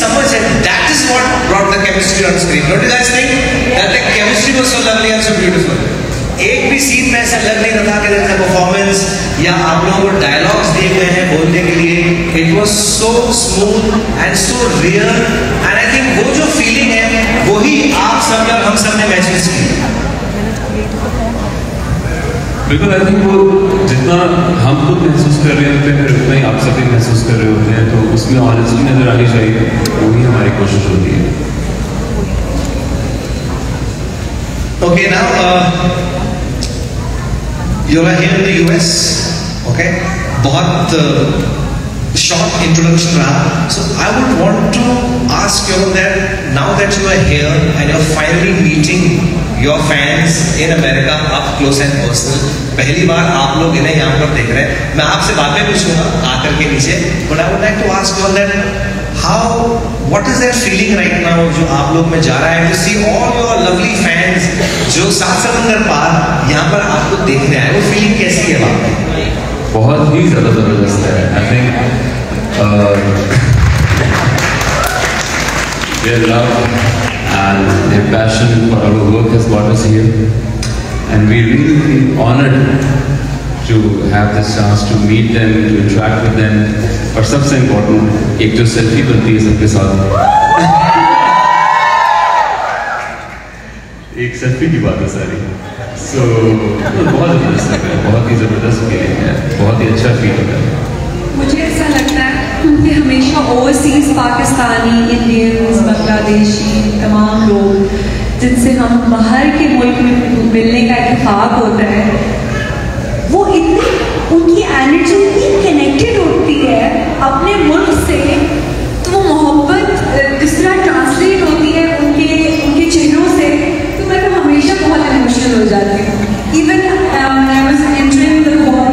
समझ है that is what brought the chemistry on screen don't you guys think that the chemistry was so lovely and so beautiful एक भी scene में ऐसा लग नहीं रहा कि जैसे परफॉर्मेंस या आप लोगों को डायलॉग्स दिए गए हैं बोलने के लिए। It was so smooth and so real and I think वो जो फीलिंग है वही आप सब और हम सबने महसूस की बिकॉज़ आई थिंक वो जितना हम खुद महसूस कर रहे होते हैं, उतना ही आप सभी महसूस कर रहे होते हैं तो उसमें ऑनेस्टी नज़र आनी चाहिए, वो ही हमारी कोशिश होती है। Okay now you are here in the US okay बहुत शॉर्ट इंट्रोडक्शन रहा। So I would want to ask you that now that you are here and you are finally meeting your fans in America up close and personal. पहली बार आप लोग इन्हें यहाँ पर देख रहे हैं। मैं आपसे बातें पूछूँगा आकर के नीचे। But I would like to ask you that how what is their feeling right now जो आप लोग में जा रहा है? To see all your lovely fans जो सात समंदर पार यहाँ पर आपको देख रहे हैं। वो फीलिंग कैसी है वहाँ बहुत ही ज़्यादा ज़बरदस्त है। I think their love and their passion for our work has brought us here and we really feel honored to have this chance to meet them, to interact with them और सबसे important एक जो selfie बनती है सबके साथ एक selfie की बात है सारी सो बहुत ज़बरदस्त है बहुत ही ज़बरदस्त फीलिंग है बहुत ही अच्छा फीलिंग है मुझे ऐसा लगता है कि हमेशा ओवरसीज पाकिस्तानी इंडियंस बांग्लादेशी तमाम लोग, जिनसे हम बाहर के मुल्क में मिलने का इतफाक होता है, वो इतनी, उनकी एनर्जी इतनी कनेक्टेड होती है अपने मुल्क से तो वो मोहब्बत जिस तरह ट्रांसलेट होती है उनके उनके चेहरों से तो मैं तो हमेशा बहुत इमोशनल हो जाती हूँ even I was entering the hall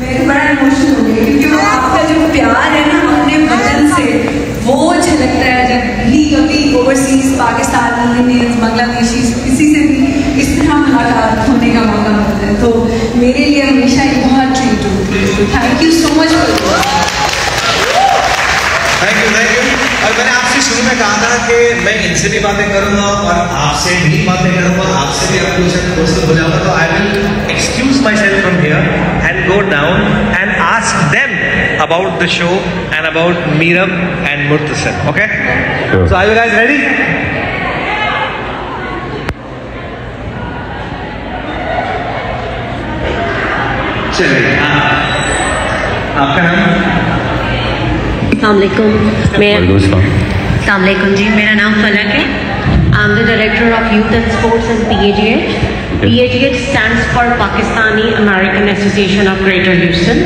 मैं बड़ा इमोशनल हो गई क्योंकि वो आपका जो प्यार है ना अपने वतन से वो झलकता है जब भी कभी ओवरसीज पाकिस्तानी इंडियंस बांग्लादेशी किसी से भी इस तरह मुलाकात होने का मौका मिलता है तो मेरे लिए हमेशा एक बहुत ट्रीट होती है तो thank you so much thank you thank you और मैंने आपसे शुरू में कहा था कि मैं भी बातें करूँगा और आपसे भी बातें करूँगा। आपसे भी आप कुछ दोस्त हो जाऊँगा तो I will excuse myself from here and go down and ask them about the show and about Meerab and Murtasim okay so are you guys ready चलिए हाँ। आपका नाम? Assalamualaikum. Assalamualaikum जी मेरा नाम फलक है। I am the director of youth and sports and PAGH PAGH stands for Pakistani American Association of Greater Houston.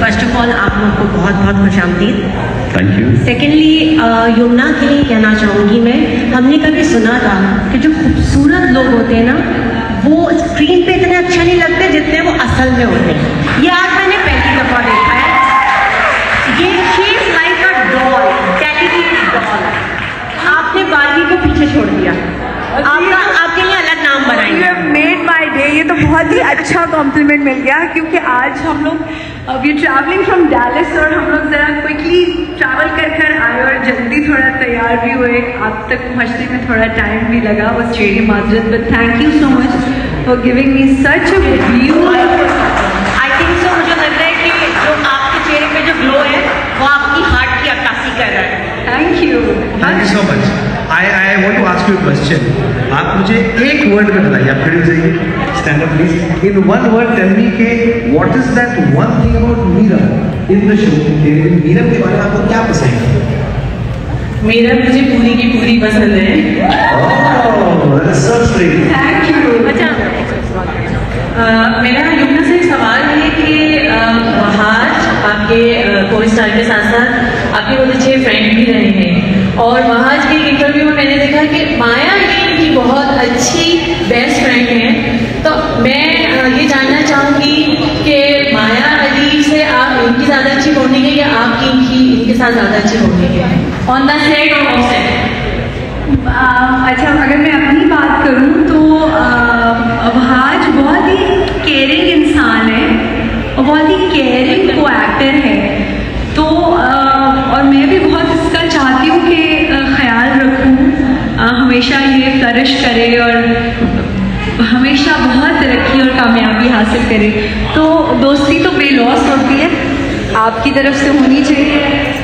First of all आप लोग को बहुत बहुत खुश आमदीद। थैंक यू सेकेंडली यमुना के लिए कहना चाहूँगी मैं हमने कभी सुना था कि जो खूबसूरत लोग होते हैं ना वो स्क्रीन पे इतने अच्छे नहीं लगते जितने वो असल में होते हैं। ये आज मैंने बारहवीं को पीछे छोड़ दिया। आपका आपके लिए अलग नाम बनाएँगे। मेड माई डे ये तो बहुत ही अच्छा कॉम्प्लीमेंट मिल गया क्योंकि आज हम लोग वी ट्रैवलिंग फ्रॉम डैलिस और हम लोग ज़रा क्विकली ट्रैवल कर कर आए और जल्दी थोड़ा तैयार भी हुए। आप तक पहुँचने में थोड़ा टाइम भी लगा उस चेरी माजरत but thank you so much for giving me such a view I think so मुझे लग रहा है कि जो आपके चेहरे पे जो ग्लो है वो आपकी हार्ट की अक्कासी कर रहा है। Thank you thank you so much I I want to ask you question आप मुझे एक वर्ड में बताइए आप खड़े हो जाइए stand up please in one word tell me के what is that one thing about Meera in the show Meera के बारे में आपको क्या पसंद है? मेरा मुझे पूरी की पूरी पसंद है। ओह that's so sweet thank you अच्छा। मेरा यमुना से एक सवाल है कि वहाज आपके को स्टार के साथ साथ आपके बहुत अच्छे फ्रेंड भी रहे हैं और वहाज साथ ज़्यादा अच्छी हो गई है ऑन द सेट और ऑफ़ सेट अच्छा अगर मैं अपनी बात करूँ तो um, अभाज बहुत ही केयरिंग इंसान है और बहुत ही केयरिंग को एक्टर है। तो आ, और मैं भी बहुत इसका चाहती हूँ कि uh, ख्याल रखूँ। uh, हमेशा ये फ्लरिश करे और हमेशा बहुत तरक्की और कामयाबी हासिल करे। तो दोस्ती तो बेलॉस होती है। आपकी तरफ़ से होनी चाहिए।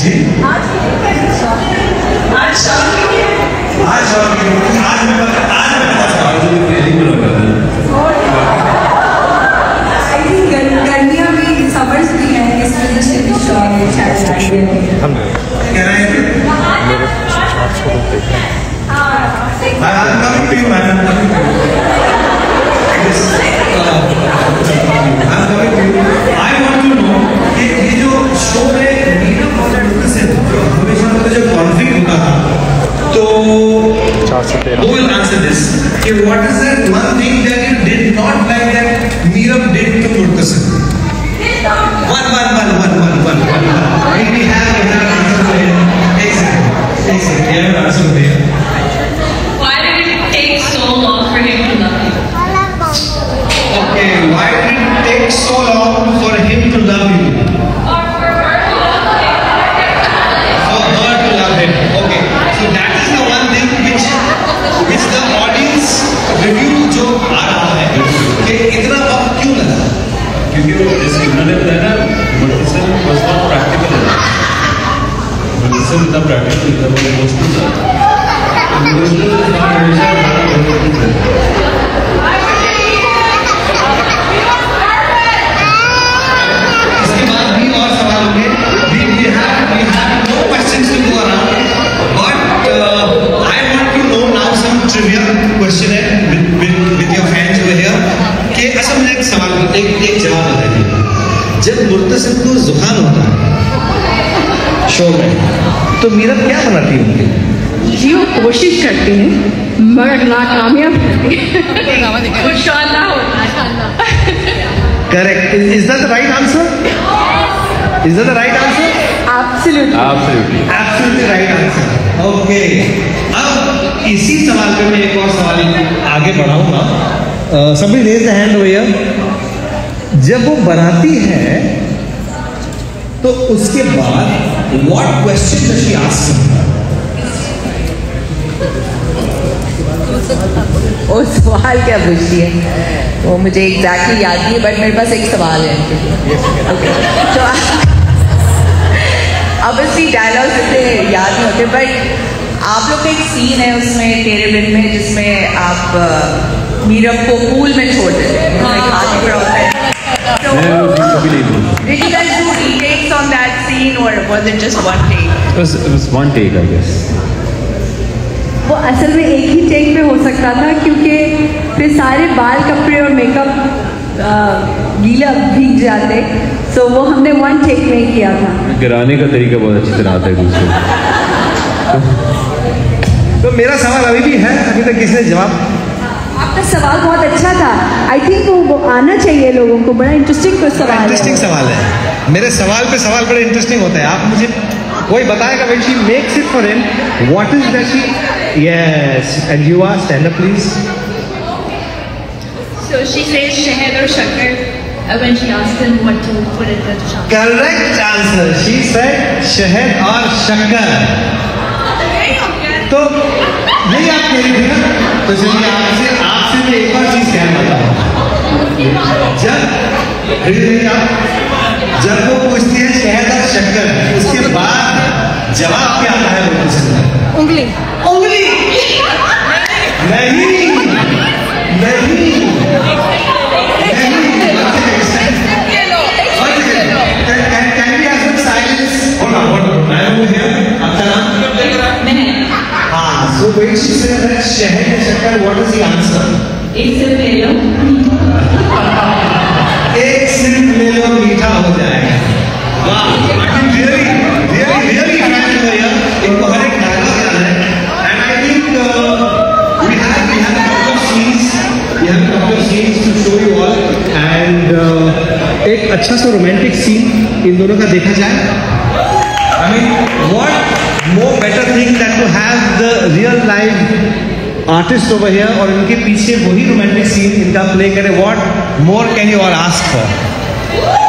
जी। आज शाम के आज shawl की आज मैं आज मैं बता सकता हूँ फीलिंग में लगा आई गर्मियाँ भी समर्स भी हैं इस वजह से भी शौक शायद uh, है अच्छा एक सवाल एक जवाब बताइए जब मुर्तसिम को जुकाम होता है शो में तो मीरब क्या बनाती है उनके? जी वो कोशिश करती हैं मगर नाकामयाब हैं. Is, is that the right answer? Is that the absolutely Absolutely. Absolutely. Right अब इसी सवाल पे मैं एक और सवाल आगे बढ़ाऊँगा। सभी रेज द हैंड भैया जब वो बनाती है तो उसके बाद what question does she ask वो सवाल क्या पूछती है? वो मुझे एग्जैक्टली याद नहीं बट मेरे पास एक सवाल है Okay. तो ऑब्वियसली डायलॉग्स इतने याद नहीं होते बट आप लोग का एक सीन है उसमें तेरे बिन में जिसमें आप मीरब को पूल में छोड़ देते हैं। तो do retakes on that scene or was it just one take? It was, it was one take, I guess. वो असल में एक ही टेक में हो सकता था क्योंकि फिर सारे बाल कपड़े और मेकअप गीला भीग जाते। तो वो हमने वन टेक में ही किया था। गिराने का तरीका बहुत अच्छी तरह आता है दूसरे तो मेरा सवाल अभी भी है अभी तक किसी ने जवाब? आपका सवाल बहुत अच्छा था। आई थिंक वो, वो आना चाहिए लोगों को बड़ा इंटरेस्टिंग सवाल इंटरेस्टिंग है। सवाल है। मेरे सवाल पे सवाल बड़े इंटरेस्टिंग होते हैं। आप मुझे कोई बताएगा when she makes it for him what is that she yes and you are stand up please she says Shahid or Shankar uh, when she asked him what to put in the shop. Correct answer she said शहद और शक्कर तो नहीं आप कह रही थी ना तो चलिए आपसे आपसे मैं एक और चीज़ कहना चाहता हूँ जब आप जब वो पूछती है शहद और शक्कर उसके बाद जवाब क्या आता है वो पूछना उंगली। उंगली। नहीं। नहीं। So when she said that शहद या शक्कर, what is the answer? एक सिर्फ़ ले Uh, अच्छा सा रोमांटिक सीन इन दोनों का देखा जाए I mean what more better thing that to have the real life artist over here और इनके पीछे वही रोमांटिक सीन इनका प्ले करे what more can you are ask for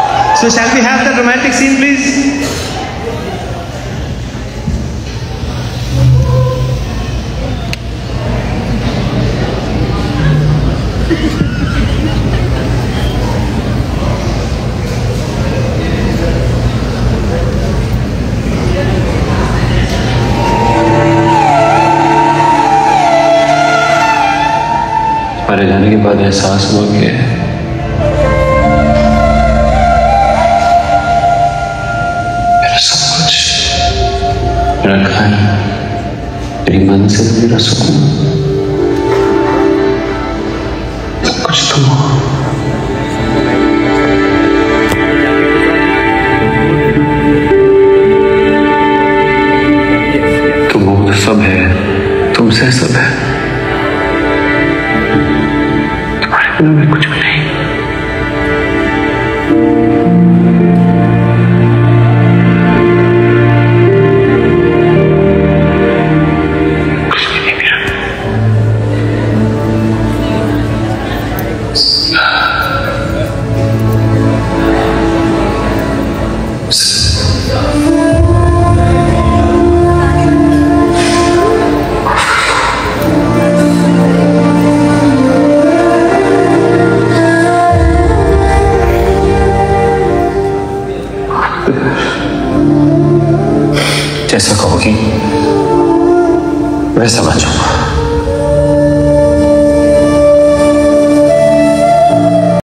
So shall we have that romantic scene please? जाने के बाद एहसास हुआ कि मेरा घर मेरी मंजिल मेरा सुकून कुछ तुम तुम हो तो सब है, तुमसे सब है। तुम्हारे बिना मैं कुछ जैसा कहोगी वैसा बन जाऊँगा